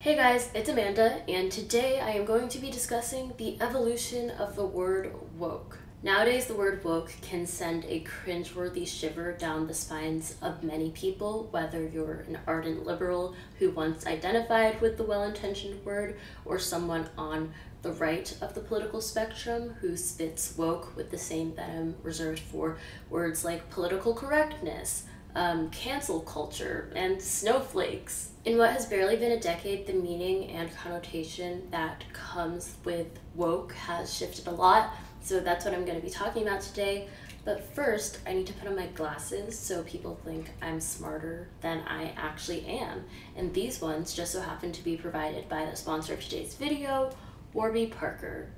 Hey guys, it's Amanda, and today I am going to be discussing the evolution of the word woke. Nowadays, the word woke can send a cringeworthy shiver down the spines of many people, whether you're an ardent liberal who once identified with the well intentioned word, or someone on the right of the political spectrum who spits woke with the same venom reserved for words like political correctness, um, cancel culture, and snowflakes. In what has barely been a decade, the meaning and connotation that comes with woke has shifted a lot, so that's what I'm going to be talking about today. But first, I need to put on my glasses so people think I'm smarter than I actually am. And these ones just so happen to be provided by the sponsor of today's video, Warby Parker.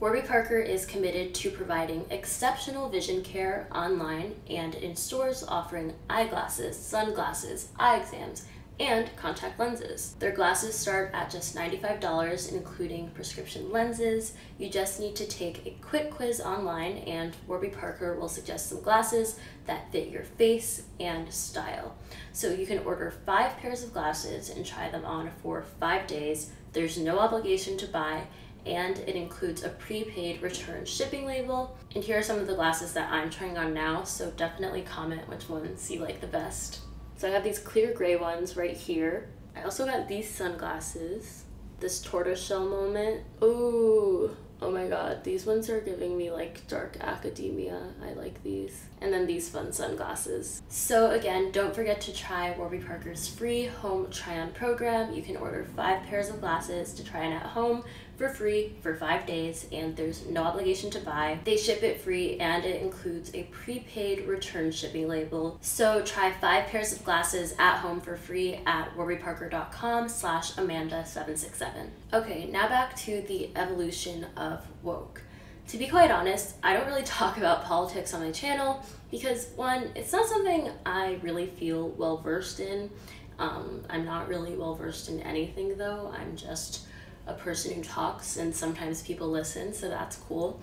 Warby Parker is committed to providing exceptional vision care online and in stores offering eyeglasses, sunglasses, eye exams, and contact lenses. Their glasses start at just $95, including prescription lenses. You just need to take a quick quiz online, and Warby Parker will suggest some glasses that fit your face and style. So you can order five pairs of glasses and try them on for five days. There's no obligation to buy, and it includes a prepaid return shipping label. And here are some of the glasses that I'm trying on now, so definitely comment which ones you like the best. So I have these clear gray ones right here. I also got these sunglasses. This tortoiseshell moment. Ooh, oh my god, these ones are giving me like dark academia. I like these. And then these fun sunglasses. So again, don't forget to try Warby Parker's free home try-on program. You can order five pairs of glasses to try on at home for free for five days and there's no obligation to buy. They ship it free and it includes a prepaid return shipping label. So try five pairs of glasses at home for free at warbyparker.com slash amanda767. Okay, now back to the evolution of woke. To be quite honest, I don't really talk about politics on my channel because one, it's not something I really feel well versed in. Um, I'm not really well versed in anything though. I'm just a person who talks and sometimes people listen, so that's cool.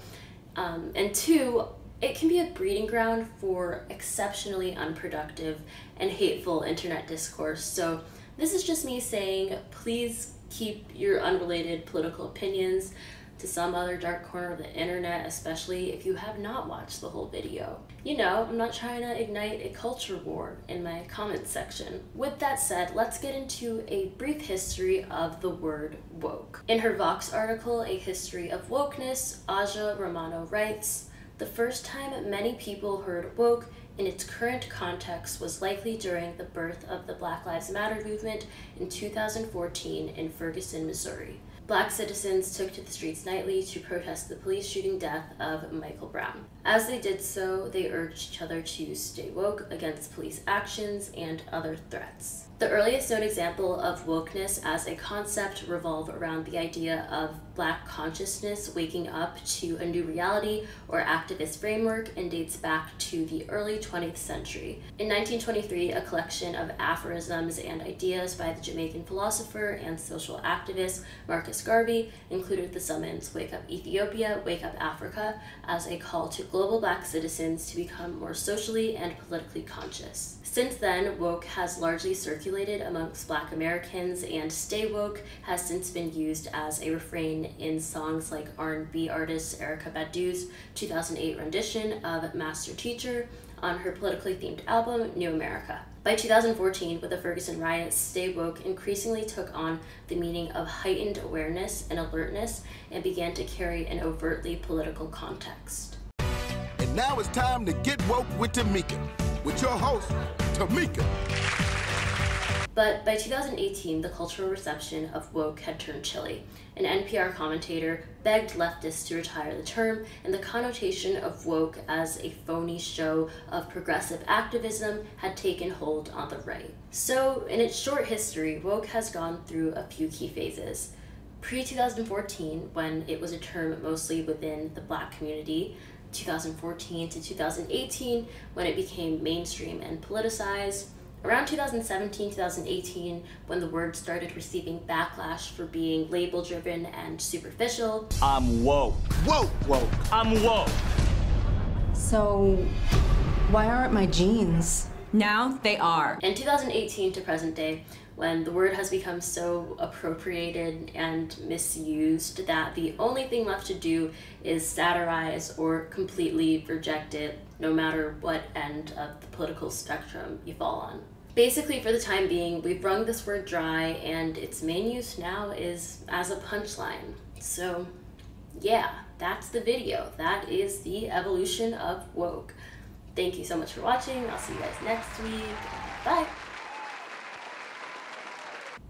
Um, and two, it can be a breeding ground for exceptionally unproductive and hateful internet discourse. So, this is just me saying please keep your unrelated political opinions to some other dark corner of the internet, especially if you have not watched the whole video. You know, I'm not trying to ignite a culture war in my comments section. With that said, let's get into a brief history of the word woke. In her Vox article, A History of Wokeness, Aja Romano writes, the first time many people heard woke in its current context was likely during the birth of the Black Lives Matter movement in 2014 in Ferguson, Missouri. Black citizens took to the streets nightly to protest the police shooting death of Michael Brown. As they did so, they urged each other to stay woke against police actions and other threats. The earliest known example of wokeness as a concept revolve around the idea of black consciousness waking up to a new reality or activist framework and dates back to the early 20th century. In 1923, a collection of aphorisms and ideas by the Jamaican philosopher and social activist Marcus Garvey included the summons Wake Up Ethiopia, Wake Up Africa as a call to global black citizens to become more socially and politically conscious. Since then, woke has largely circulated amongst black Americans and stay woke has since been used as a refrain in songs like R&B artist Erykah Badu's 2008 rendition of Master Teacher on her politically themed album New Amerykah. By 2014, with the Ferguson riots, Stay Woke increasingly took on the meaning of heightened awareness and alertness and began to carry an overtly political context. And now it's time to get woke with Tamika, with your host, Tamika. But by 2018, the cultural reception of woke had turned chilly. An NPR commentator begged leftists to retire the term, and the connotation of woke as a phony show of progressive activism had taken hold on the right. So, in its short history, woke has gone through a few key phases. Pre 2014, when it was a term mostly within the black community, 2014 to 2018, when it became mainstream and politicized, Around 2017 2018, when the word started receiving backlash for being label driven and superficial, I'm woke. Woke, woke. I'm woke. So, why aren't my jeans? Now they are. in 2018 to present day, when the word has become so appropriated and misused that the only thing left to do is satirize or completely reject it, no matter what end of the political spectrum you fall on. Basically, for the time being, we've wrung this word dry, and its main use now is as a punchline. So, yeah, that's the video. That is the evolution of woke. Thank you so much for watching. I'll see you guys next week. Bye.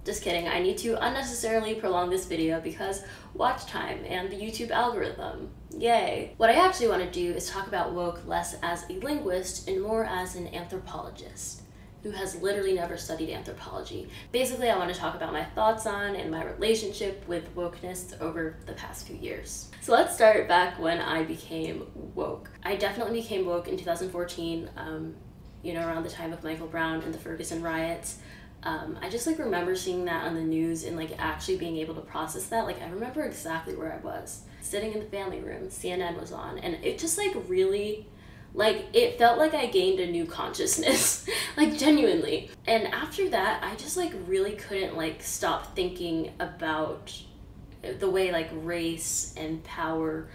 Just kidding, I need to unnecessarily prolong this video because watch time and the YouTube algorithm. Yay. What I actually want to do is talk about woke less as a linguist and more as an anthropologist who has literally never studied anthropology. Basically, I want to talk about my thoughts on and my relationship with wokeness over the past few years. So let's start back when I became woke. I definitely became woke in 2014, um, you know, around the time of Michael Brown and the Ferguson riots um, I just like remember seeing that on the news and like actually being able to process that. Like I remember exactly where I was sitting in the family room. CNN was on, and it just like really, like it felt like I gained a new consciousness, like genuinely. And after that, I just like really couldn't like stop thinking about the way like race and power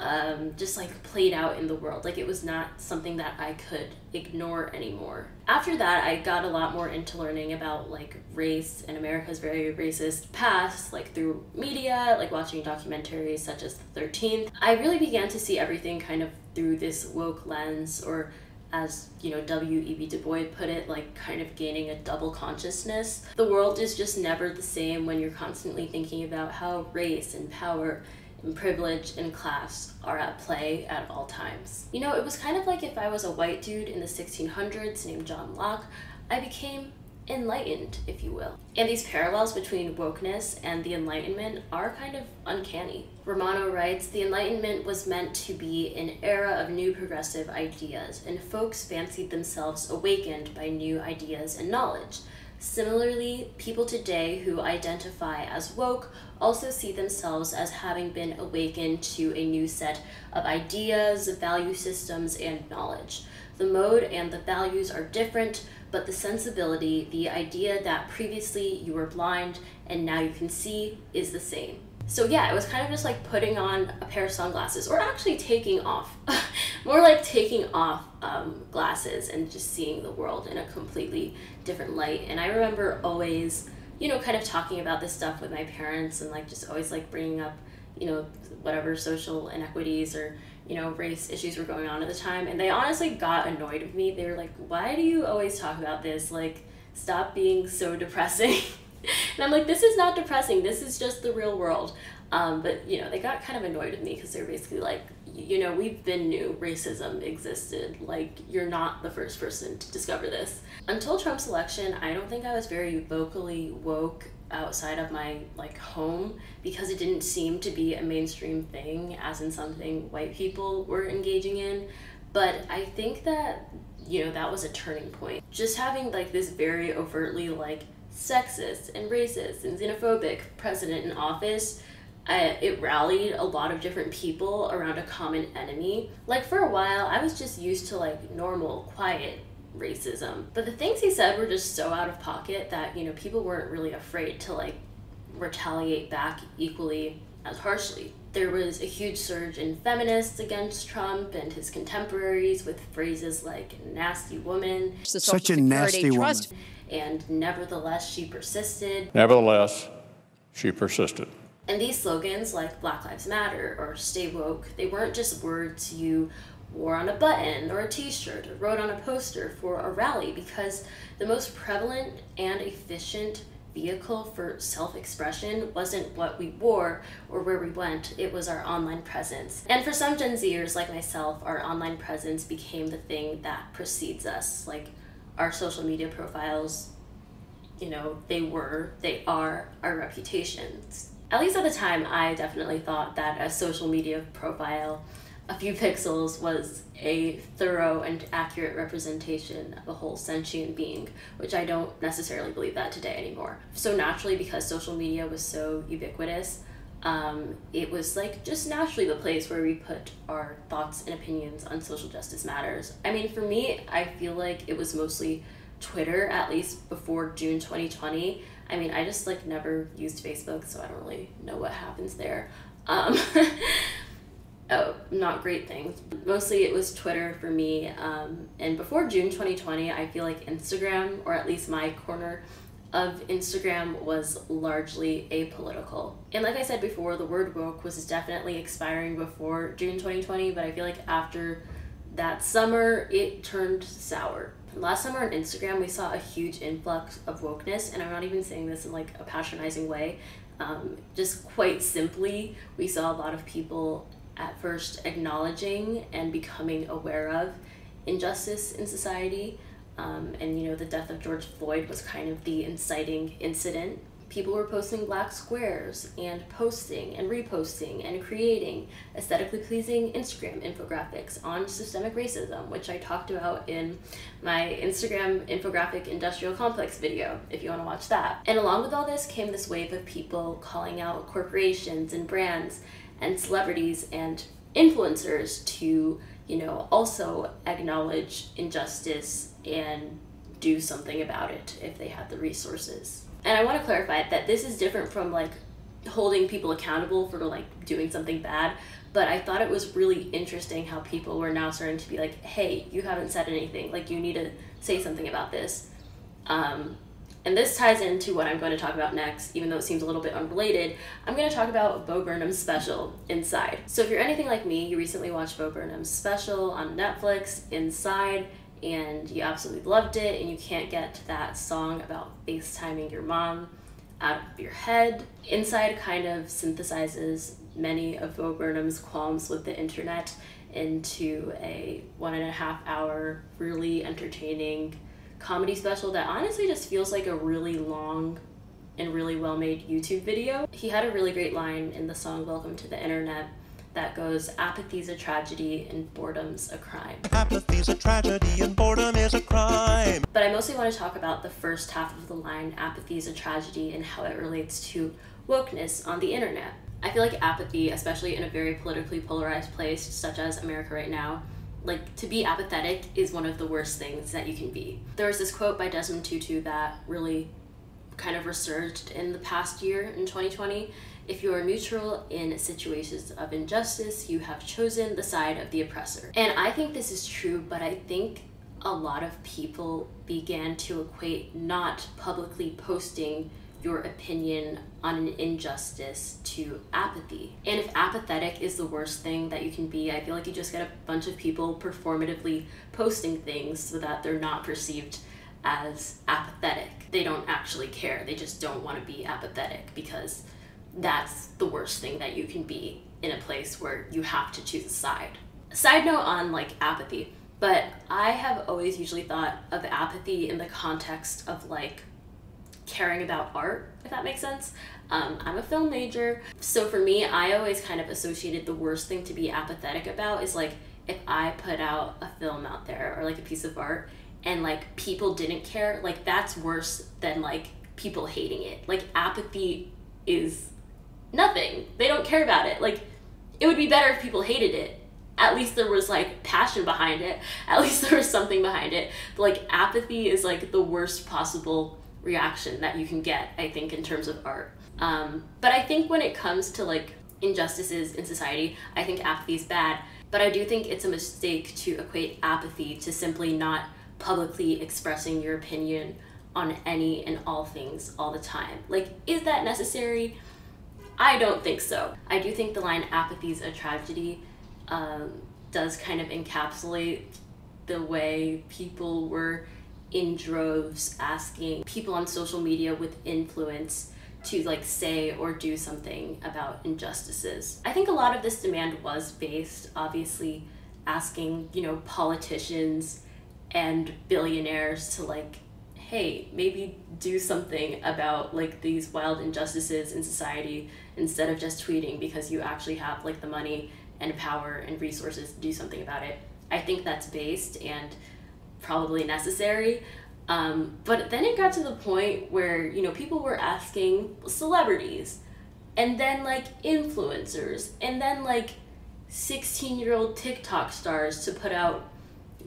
um, just like played out in the world. Like it was not something that I could ignore anymore. After that, I got a lot more into learning about like race and America's very racist past, like through media, like watching documentaries such as The 13th. I really began to see everything kind of through this woke lens or as you know w.e.b du bois put it like kind of gaining a double consciousness the world is just never the same when you're constantly thinking about how race and power and privilege and class are at play at all times. You know, it was kind of like if I was a white dude in the 1600s named John Locke, I became enlightened, if you will. And these parallels between wokeness and the Enlightenment are kind of uncanny. Romano writes The Enlightenment was meant to be an era of new progressive ideas, and folks fancied themselves awakened by new ideas and knowledge. Similarly, people today who identify as woke also see themselves as having been awakened to a new set of ideas, value systems, and knowledge. The mode and the values are different, but the sensibility, the idea that previously you were blind and now you can see, is the same. So yeah, it was kind of just like putting on a pair of sunglasses, or actually taking off, more like taking off um, glasses and just seeing the world in a completely different light. And I remember always, you know, kind of talking about this stuff with my parents and like just always like bringing up, you know, whatever social inequities or you know race issues were going on at the time, and they honestly got annoyed with me. They were like, "Why do you always talk about this? Like, stop being so depressing." and I'm like, this is not depressing. This is just the real world. Um, but you know, they got kind of annoyed with me because they're basically like, you know, we've been new. Racism existed. Like, you're not the first person to discover this. Until Trump's election, I don't think I was very vocally woke outside of my like home because it didn't seem to be a mainstream thing as in something white people were engaging in but i think that you know that was a turning point just having like this very overtly like sexist and racist and xenophobic president in office, uh, it rallied a lot of different people around a common enemy. Like for a while, I was just used to like normal, quiet racism. But the things he said were just so out of pocket that, you know, people weren't really afraid to like retaliate back equally as harshly. There was a huge surge in feminists against Trump and his contemporaries with phrases like nasty woman. Such a nasty woman and nevertheless she persisted. Nevertheless, she persisted. And these slogans like Black Lives Matter or Stay Woke, they weren't just words you wore on a button or a t shirt or wrote on a poster for a rally because the most prevalent and efficient vehicle for self expression wasn't what we wore or where we went, it was our online presence. And for some Gen Zers like myself, our online presence became the thing that precedes us. Like our social media profiles, you know, they were, they are our reputations. At least at the time, I definitely thought that a social media profile, a few pixels, was a thorough and accurate representation of a whole sentient being, which I don't necessarily believe that today anymore. So naturally, because social media was so ubiquitous, um, it was like just naturally the place where we put our thoughts and opinions on social justice matters. I mean, for me, I feel like it was mostly Twitter, at least before June 2020. I mean, I just like never used Facebook, so I don't really know what happens there. Um, oh, not great things. Mostly it was Twitter for me. Um, and before June 2020, I feel like Instagram, or at least my corner of Instagram, was largely apolitical. And like I said before, the word woke was definitely expiring before June 2020, but I feel like after that summer, it turned sour. Last summer on Instagram, we saw a huge influx of wokeness, and I'm not even saying this in like a patronizing way. Um, just quite simply, we saw a lot of people at first acknowledging and becoming aware of injustice in society. Um, and you know, the death of George Floyd was kind of the inciting incident people were posting black squares and posting and reposting and creating aesthetically pleasing Instagram infographics on systemic racism, which I talked about in my Instagram infographic industrial complex video, if you want to watch that. And along with all this came this wave of people calling out corporations and brands and celebrities and influencers to, you know, also acknowledge injustice and do something about it if they have the resources. And I want to clarify that this is different from like holding people accountable for like doing something bad but i thought it was really interesting how people were now starting to be like hey you haven't said anything. Like you need to say something about this. Um, and this ties into what i'm going to talk about next even though it seems a little bit unrelated i'm going to talk about bo burnham's special inside so if you're anything like me you recently watched bo burnham's special on netflix inside and you absolutely loved it and you can't get that song about FaceTiming your mom out of your head. Inside kind of synthesizes many of Bo Burnham's qualms with the internet into a one and a half hour, really entertaining comedy special that honestly just feels like a really long and really well made YouTube video. He had a really great line in the song Welcome to the Internet that goes apathy's a tragedy and boredom's a crime. Apathy's a tragedy and boredom is a crime. But I mostly want to talk about the first half of the line apathy is a tragedy and how it relates to wokeness on the internet. I feel like apathy, especially in a very politically polarized place such as America right now, like to be apathetic is one of the worst things that you can be. There was this quote by Desmond Tutu that really kind of resurged in the past year in 2020 if you are neutral in situations of injustice, you have chosen the side of the oppressor. And I think this is true, but I think a lot of people began to equate not publicly posting your opinion on an injustice to apathy. And if apathetic is the worst thing that you can be, I feel like you just get a bunch of people performatively posting things so that they're not perceived as apathetic. They don't actually care. They just don't want to be apathetic because that's the worst thing that you can be in a place where you have to choose a side. Side note on like apathy, but I have always usually thought of apathy in the context of like caring about art, if that makes sense. Um, I'm a film major, so for me, I always kind of associated the worst thing to be apathetic about is like if I put out a film out there or like a piece of art and like people didn't care, like that's worse than like people hating it. Like apathy is nothing. They don't care about it. Like, it would be better if people hated it. At least there was like passion behind it. At least there was something behind it. But like apathy is like the worst possible reaction that you can get, I think, in terms of art. Um, but I think when it comes to like injustices in society, I think apathy is bad. But I do think it's a mistake to equate apathy to simply not publicly expressing your opinion on any and all things all the time. Like, is that necessary? I don't think so. I do think the line apathy is a tragedy um, does kind of encapsulate the way people were in droves asking people on social media with influence to like say or do something about injustices. I think a lot of this demand was based obviously asking, you know, politicians and billionaires to like hey, maybe do something about like these wild injustices in society instead of just tweeting because you actually have like the money and power and resources to do something about it. I think that's based and probably necessary. Um, but then it got to the point where, you know, people were asking celebrities and then like influencers and then like 16 year old TikTok stars to put out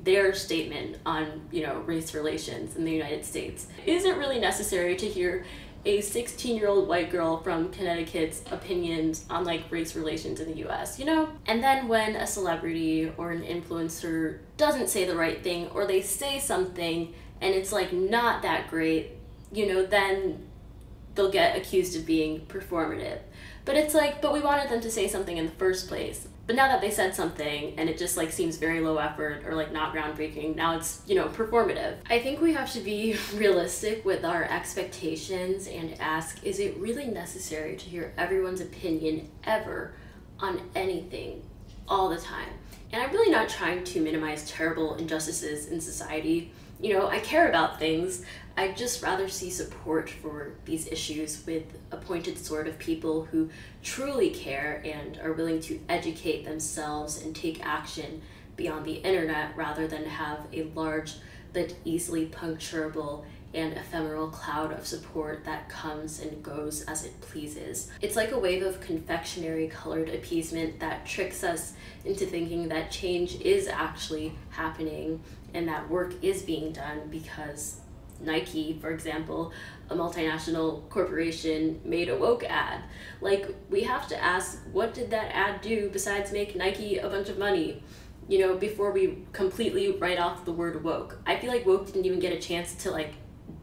their statement on, you know, race relations in the United States. Is it really necessary to hear a 16 year old white girl from Connecticut's opinions on like race relations in the US, you know? And then when a celebrity or an influencer doesn't say the right thing or they say something and it's like not that great, you know, then they'll get accused of being performative. But it's like, but we wanted them to say something in the first place. But now that they said something and it just like seems very low effort or like not groundbreaking, now it's, you know, performative. I think we have to be realistic with our expectations and ask is it really necessary to hear everyone's opinion ever on anything all the time? And I'm really not trying to minimize terrible injustices in society. You know, I care about things. I'd just rather see support for these issues with appointed sort of people who truly care and are willing to educate themselves and take action beyond the internet rather than have a large but easily puncturable and ephemeral cloud of support that comes and goes as it pleases. It's like a wave of confectionery colored appeasement that tricks us into thinking that change is actually happening and that work is being done because Nike, for example, a multinational corporation made a woke ad. Like, we have to ask, what did that ad do besides make Nike a bunch of money? You know, before we completely write off the word woke. I feel like woke didn't even get a chance to, like,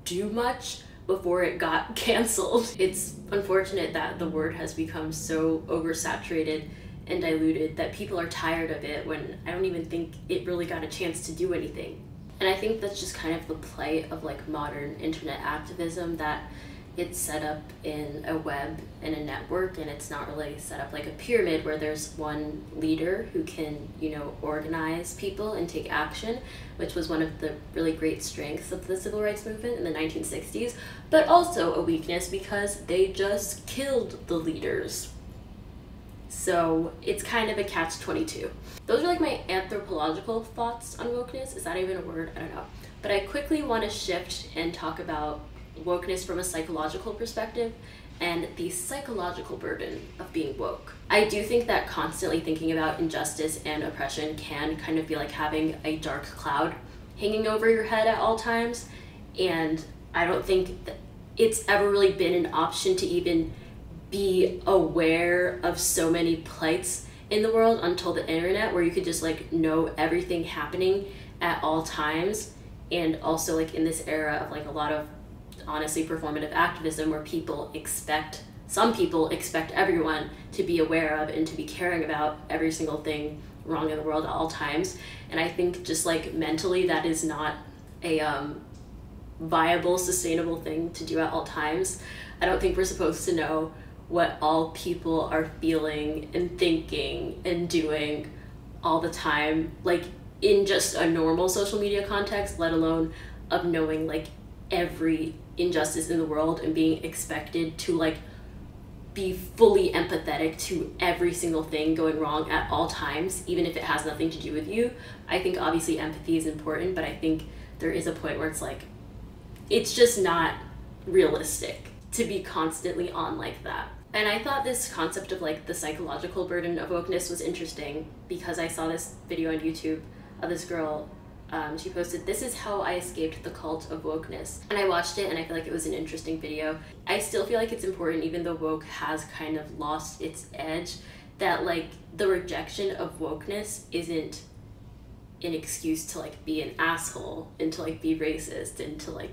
do much before it got canceled. It's unfortunate that the word has become so oversaturated and diluted that people are tired of it when I don't even think it really got a chance to do anything. And I think that's just kind of the plight of like modern internet activism that it's set up in a web and a network and it's not really set up like a pyramid where there's one leader who can you know organize people and take action which was one of the really great strengths of the civil rights movement in the 1960s but also a weakness because they just killed the leaders so it's kind of a catch 22. Those are like my anthropological thoughts on wokeness. Is that even a word? I don't know. But I quickly want to shift and talk about wokeness from a psychological perspective and the psychological burden of being woke. I do think that constantly thinking about injustice and oppression can kind of be like having a dark cloud hanging over your head at all times. And I don't think it's ever really been an option to even be aware of so many plights in the world until the internet where you could just like know everything happening at all times and also like in this era of like a lot of honestly performative activism where people expect some people expect everyone to be aware of and to be caring about every single thing wrong in the world at all times. And i think just like mentally that is not a um, viable sustainable thing to do at all times. I don't think we're supposed to know what all people are feeling and thinking and doing all the time like in just a normal social media context let alone of knowing like every injustice in the world and being expected to like be fully empathetic to every single thing going wrong at all times even if it has nothing to do with you i think obviously empathy is important but i think there is a point where it's like it's just not realistic to be constantly on like that. And I thought this concept of like the psychological burden of wokeness was interesting because I saw this video on YouTube of this girl. Um, she posted, This is how I escaped the cult of wokeness. And I watched it and I feel like it was an interesting video. I still feel like it's important, even though woke has kind of lost its edge, that like the rejection of wokeness isn't an excuse to like be an asshole and to like be racist and to like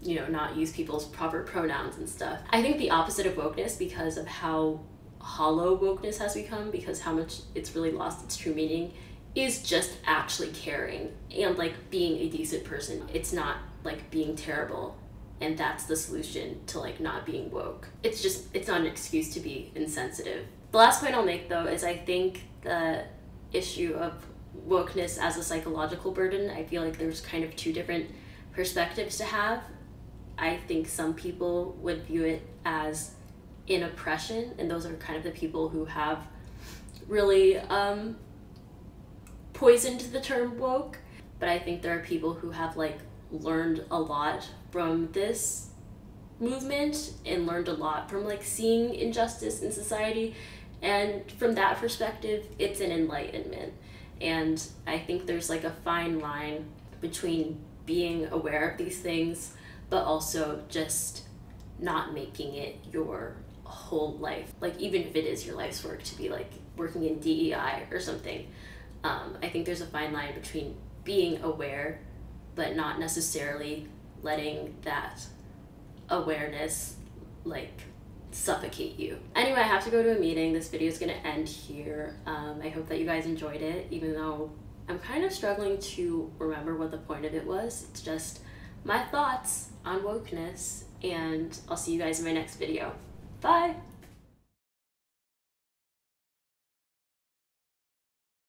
you know, not use people's proper pronouns and stuff. I think the opposite of wokeness because of how hollow wokeness has become, because how much it's really lost its true meaning, is just actually caring and like being a decent person. It's not like being terrible and that's the solution to like not being woke. It's just it's not an excuse to be insensitive. The last point I'll make though is I think the issue of wokeness as a psychological burden, I feel like there's kind of two different perspectives to have I think some people would view it as an oppression, and those are kind of the people who have really um, poisoned the term woke. But I think there are people who have like learned a lot from this movement and learned a lot from like seeing injustice in society. And from that perspective, it's an enlightenment. And I think there's like a fine line between being aware of these things, but also just not making it your whole life. Like, even if it is your life's work to be like working in DEI or something, um, I think there's a fine line between being aware, but not necessarily letting that awareness like suffocate you. Anyway, I have to go to a meeting. This video is to end here. Um, I hope that you guys enjoyed it, even though I'm kind of struggling to remember what the point of it was. It's just my thoughts on wokeness, and I'll see you guys in my next video. Bye!